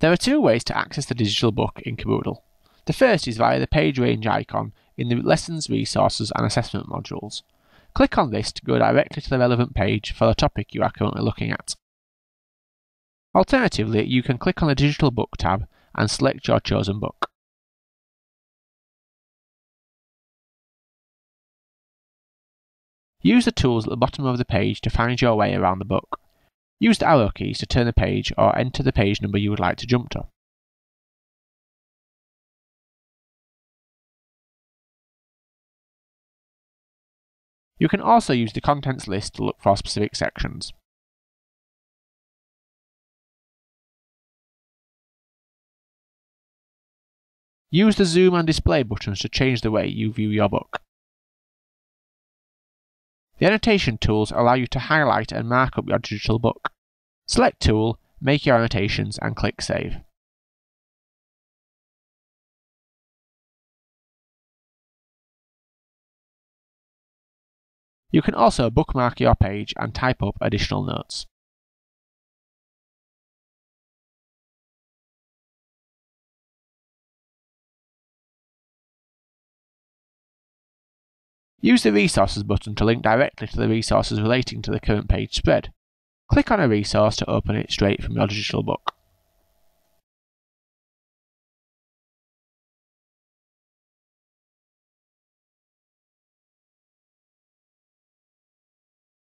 There are two ways to access the digital book in Kerboodle. The first is via the page range icon in the Lessons, Resources and Assessment modules. Click on this to go directly to the relevant page for the topic you are currently looking at. Alternatively, you can click on the Digital Book tab and select your chosen book. Use the tools at the bottom of the page to find your way around the book. Use the arrow keys to turn the page or enter the page number you would like to jump to. You can also use the contents list to look for specific sections. Use the zoom and display buttons to change the way you view your book. The annotation tools allow you to highlight and mark up your digital book. Select Tool, make your annotations and click Save. You can also bookmark your page and type up additional notes. Use the Resources button to link directly to the resources relating to the current page spread. Click on a resource to open it straight from your digital book.